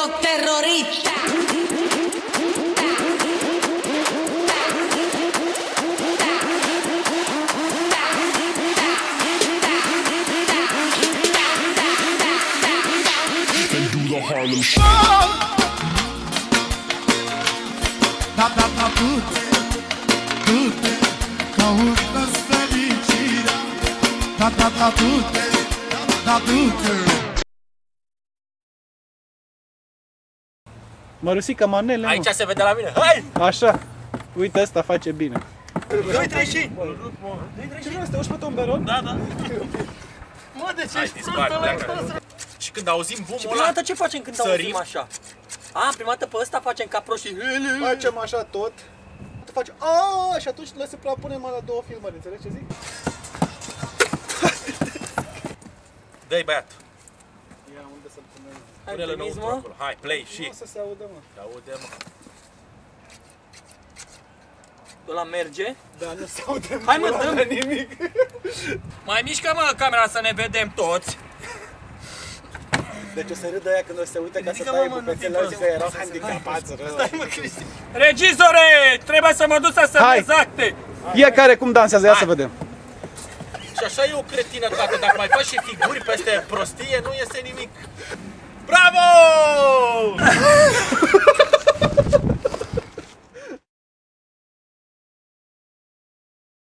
Seremos terroristas. Harlem Shake. Tá, tá, tá, tudo, tá, tudo, tá, tudo. Mărusică manele, Aici mă. se vede la mine. Hai! Așa. Uite, ăsta face bine. 2, 3 și... Ce vreau să te uși pe tomberon? Da, da. Mă, de ce Hai, ești dispar, pleacă. Și când auzim Și bumul prima ăla, dată ce facem când Sărim? auzim așa? A, prima dată pe ăsta facem ca proștii. Facem așa tot. Tu faci a și atunci noi se punem la două filmări, înțelegi ce zic? dă-i băiat. Ia unde să-l punem. Hai, Pune-l trimis, înăuntru mă. acolo. Hai, play și... Nu o să se audă, mă. Aude, mă. Ăla merge. Da, nu se aude Hai, mă, pula dăm. mea nimic. Mai mișcă, mă, camera să ne vedem toți. Deci o să râdă aia când o să se uite ca să Ridică, taie mă, mă, bucățele nu și că erau handicapați. rău. Regizore, trebuie să mă duc să Hai. semnez acte. Fiecare cum dansează, ia să vedem. Și așa e o cretinătate. Dacă mai faci și figuri peste prostie, nu iese nimic. Bravo!